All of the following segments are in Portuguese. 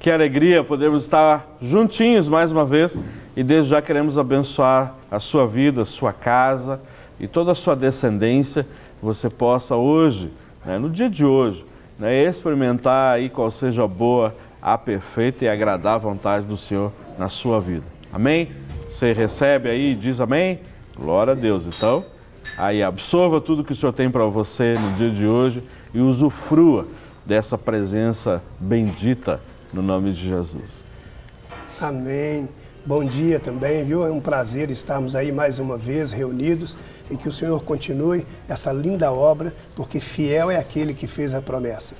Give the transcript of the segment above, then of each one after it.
Que alegria podemos estar juntinhos mais uma vez e desde já queremos abençoar a sua vida, a sua casa e toda a sua descendência. Você possa hoje, né, no dia de hoje, né, experimentar aí qual seja a boa, a perfeita e agradável vontade do Senhor na sua vida. Amém? Você recebe aí e diz amém? Glória a Deus. Então, aí absorva tudo que o Senhor tem para você no dia de hoje e usufrua dessa presença bendita no nome de Jesus. Amém. Bom dia também, viu? É um prazer estarmos aí mais uma vez reunidos e que o Senhor continue essa linda obra, porque fiel é aquele que fez a promessa.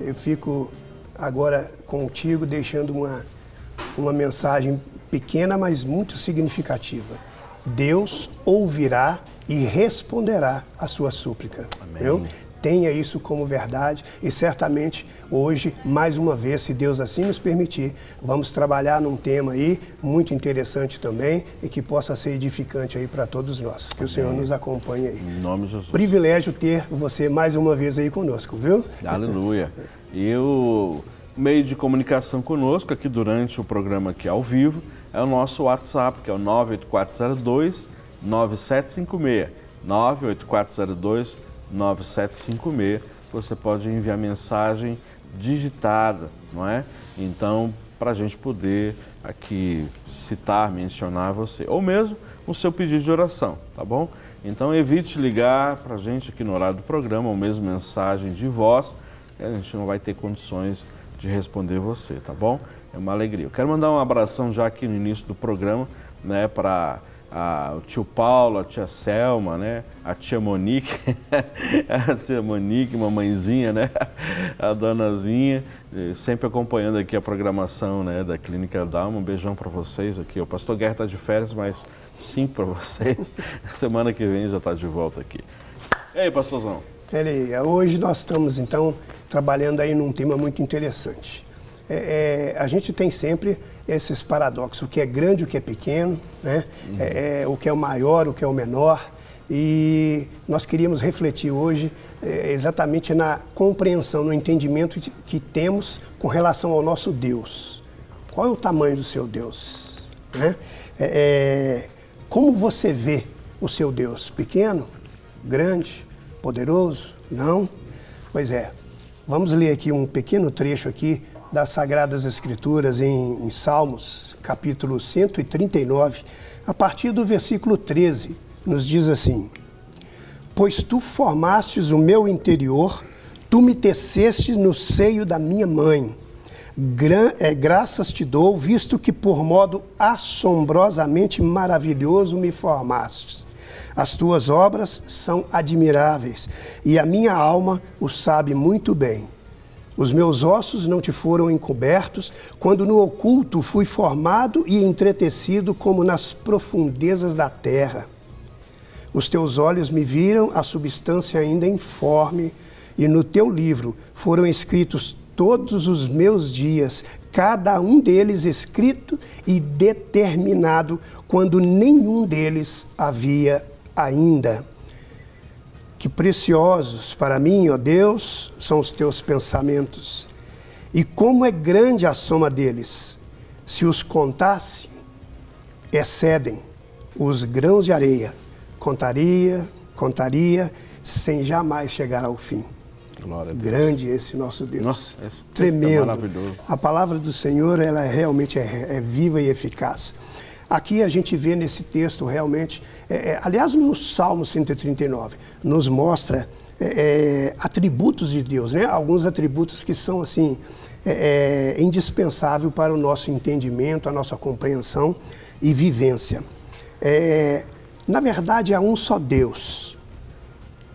Eu fico agora contigo deixando uma, uma mensagem pequena, mas muito significativa. Deus ouvirá e responderá a sua súplica. Amém. Viu? tenha isso como verdade e certamente hoje, mais uma vez, se Deus assim nos permitir, vamos trabalhar num tema aí muito interessante também e que possa ser edificante aí para todos nós. Que Amém. o Senhor nos acompanhe aí. Em nome de Jesus. Privilégio ter você mais uma vez aí conosco, viu? Aleluia. E o meio de comunicação conosco aqui durante o programa aqui ao vivo é o nosso WhatsApp, que é o 98402 9756. 98402 9756, você pode enviar mensagem digitada, não é? Então, para a gente poder aqui citar, mencionar você, ou mesmo o seu pedido de oração, tá bom? Então, evite ligar para a gente aqui no horário do programa, ou mesmo mensagem de voz, a gente não vai ter condições de responder você, tá bom? É uma alegria. Eu quero mandar um abração já aqui no início do programa, né, para o tio Paulo, a tia Selma, né? A tia Monique, a tia Monique, mamãezinha, né? A donazinha, sempre acompanhando aqui a programação, né? Da Clínica Dalma. Um beijão para vocês aqui. O pastor Guerra está de férias, mas sim para vocês. Semana que vem já está de volta aqui. E aí, pastorzão? Peraí, hoje nós estamos então trabalhando aí num tema muito interessante. É, é, a gente tem sempre esses paradoxos, o que é grande, o que é pequeno, né? Uhum. É, é, o que é o maior, o que é o menor. E nós queríamos refletir hoje é, exatamente na compreensão, no entendimento que temos com relação ao nosso Deus. Qual é o tamanho do seu Deus? Né? É, como você vê o seu Deus? Pequeno? Grande? Poderoso? Não? Pois é. Vamos ler aqui um pequeno trecho aqui das Sagradas Escrituras em, em Salmos, capítulo 139, a partir do versículo 13, nos diz assim: Pois tu formastes o meu interior, tu me teceste no seio da minha mãe. Gra é, graças te dou, visto que por modo assombrosamente maravilhoso me formastes. As tuas obras são admiráveis e a minha alma o sabe muito bem. Os meus ossos não te foram encobertos, quando no oculto fui formado e entretecido como nas profundezas da terra. Os teus olhos me viram a substância ainda informe, e no teu livro foram escritos todos os meus dias, cada um deles escrito e determinado, quando nenhum deles havia ainda. Que preciosos para mim, ó Deus, são os teus pensamentos. E como é grande a soma deles. Se os contasse, excedem os grãos de areia. Contaria, contaria, sem jamais chegar ao fim. Grande esse nosso Deus. Nossa, esse é Tremendo. É a palavra do Senhor, ela realmente é, é viva e eficaz. Aqui a gente vê nesse texto realmente, é, é, aliás, no Salmo 139, nos mostra é, é, atributos de Deus, né? alguns atributos que são assim é, é, indispensáveis para o nosso entendimento, a nossa compreensão e vivência. na verdade, há um só Deus.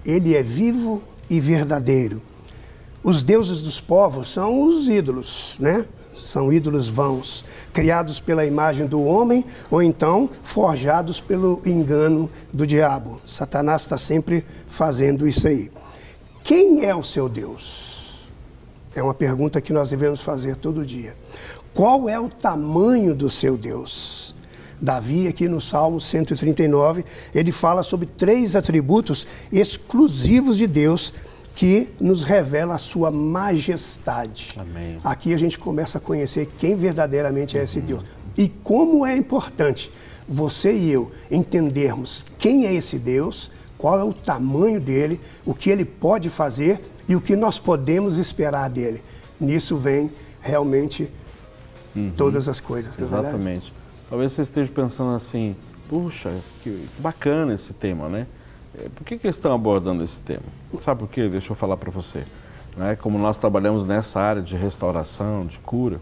Ele é vivo e verdadeiro. Os deuses dos povos são os ídolos, né? São ídolos vãos, criados pela imagem do homem ou então forjados pelo engano do diabo. Satanás está sempre fazendo isso aí. Quem é o seu Deus? É uma pergunta que nós devemos fazer todo dia. Qual é o tamanho do seu Deus? Davi, aqui no Salmo 139, ele fala sobre três atributos exclusivos de Deus que nos revela a sua majestade. Amém. Aqui a gente começa a conhecer quem verdadeiramente é esse Deus. E como é importante você e eu entendermos quem é esse Deus, qual é o tamanho dele, o que ele pode fazer e o que nós podemos esperar dele. Nisso vem realmente uhum. todas as coisas. É Exatamente. Talvez você esteja pensando assim, puxa, que bacana esse tema, né? É, por que, que eles estão abordando esse tema? Sabe por quê? Deixa eu falar para você. Né? Como nós trabalhamos nessa área de restauração, de cura,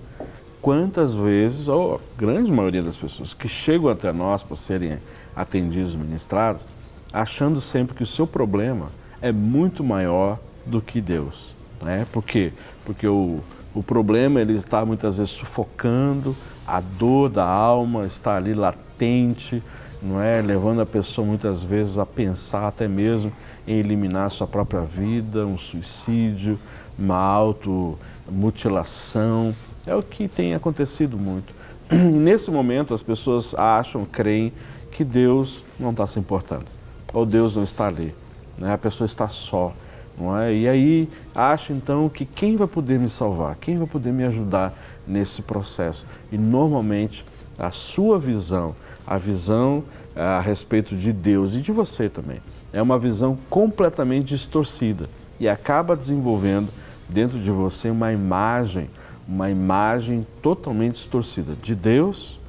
quantas vezes, ou a grande maioria das pessoas que chegam até nós para serem atendidos, ministrados, achando sempre que o seu problema é muito maior do que Deus. Né? Por quê? Porque o, o problema ele está muitas vezes sufocando, a dor da alma está ali latente, não é? Levando a pessoa muitas vezes a pensar até mesmo em eliminar sua própria vida, um suicídio, uma automutilação. É o que tem acontecido muito. E nesse momento as pessoas acham, creem que Deus não está se importando, ou Deus não está ali, né? a pessoa está só. Não é? E aí acha então que quem vai poder me salvar, quem vai poder me ajudar nesse processo? E normalmente a sua visão, a visão eh, a respeito de Deus e de você também, é uma visão completamente distorcida e acaba desenvolvendo dentro de você uma imagem, uma imagem totalmente distorcida de Deus,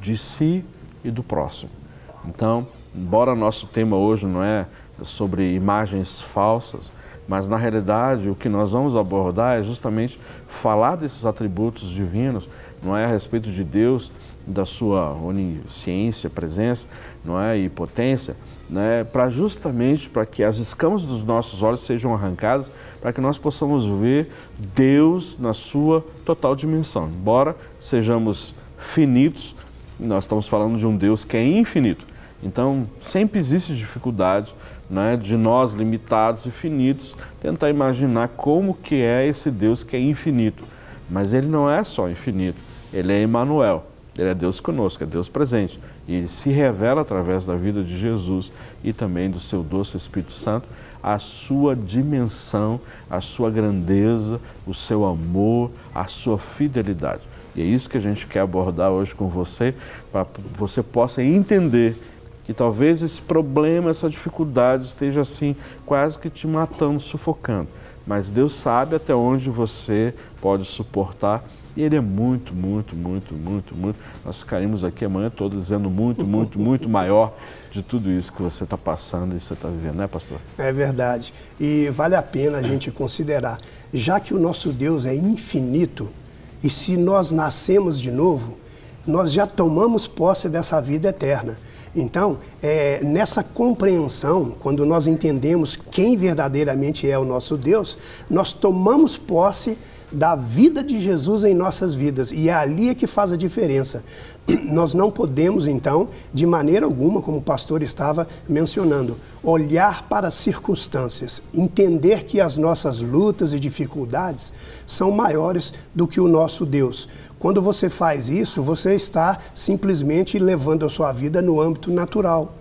de si e do próximo. Então, embora nosso tema hoje não é sobre imagens falsas, mas na realidade o que nós vamos abordar é justamente falar desses atributos divinos, não é a respeito de Deus, da sua onisciência, presença, não é e potência, né, para justamente para que as escamas dos nossos olhos sejam arrancadas, para que nós possamos ver Deus na sua total dimensão. Embora sejamos finitos, nós estamos falando de um Deus que é infinito. Então, sempre existe dificuldade né, de nós limitados e finitos tentar imaginar como que é esse Deus que é infinito. Mas ele não é só infinito, ele é Emmanuel, ele é Deus conosco, é Deus presente. E ele se revela através da vida de Jesus e também do seu doce Espírito Santo a sua dimensão, a sua grandeza, o seu amor, a sua fidelidade. E é isso que a gente quer abordar hoje com você, para você possa entender que talvez esse problema, essa dificuldade esteja assim, quase que te matando, sufocando. Mas Deus sabe até onde você pode suportar Ele é muito, muito, muito, muito, muito. Nós ficaríamos aqui amanhã todo dizendo muito, muito, muito maior de tudo isso que você está passando e você está vivendo, né, pastor? É verdade. E vale a pena a gente considerar, já que o nosso Deus é infinito, e se nós nascemos de novo, nós já tomamos posse dessa vida eterna. Então, é, nessa compreensão, quando nós entendemos quem verdadeiramente é o nosso Deus, nós tomamos posse da vida de Jesus em nossas vidas. E é ali é que faz a diferença. Nós não podemos, então, de maneira alguma, como o pastor estava mencionando, olhar para as circunstâncias, entender que as nossas lutas e dificuldades são maiores do que o nosso Deus. Quando você faz isso, você está simplesmente levando a sua vida no âmbito natural.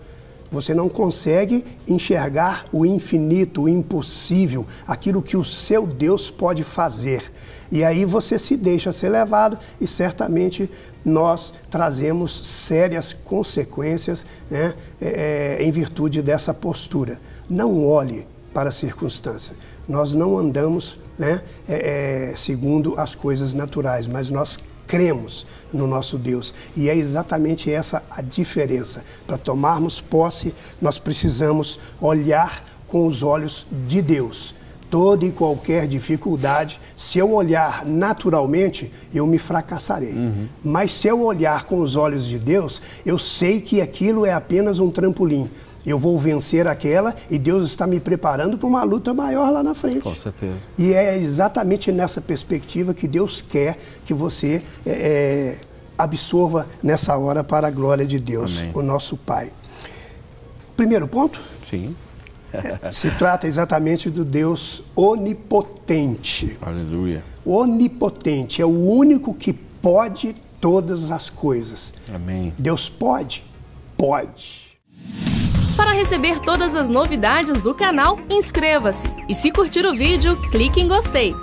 Você não consegue enxergar o infinito, o impossível, aquilo que o seu Deus pode fazer. E aí você se deixa ser levado e certamente nós trazemos sérias consequências né, é, é em virtude dessa postura. Não olhe para a circunstância. Nós não andamos né, é, é, segundo as coisas naturais, mas nós cremos no nosso Deus. E é exatamente essa a diferença. Para tomarmos posse, nós precisamos olhar com os olhos de Deus. Toda e qualquer dificuldade, se eu olhar naturalmente, eu me fracassarei. Uhum. Mas se eu olhar com os olhos de Deus, eu sei que aquilo é apenas um trampolim eu vou vencer aquela e Deus está me preparando para uma luta maior lá na frente. Com certeza. E é exatamente nessa perspectiva que Deus quer que você é, é absorva nessa hora para a glória de Deus, Amém. o nosso Pai. Primeiro ponto? Sim. Se trata exatamente do Deus onipotente. Aleluia. Onipotente é o único que pode todas as coisas. Amém. Deus pode? Pode receber todas as novidades do canal, inscreva-se e se curtir o vídeo, clique em gostei.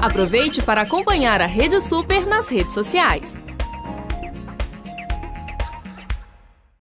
Aproveite para acompanhar a Rede Super nas redes sociais.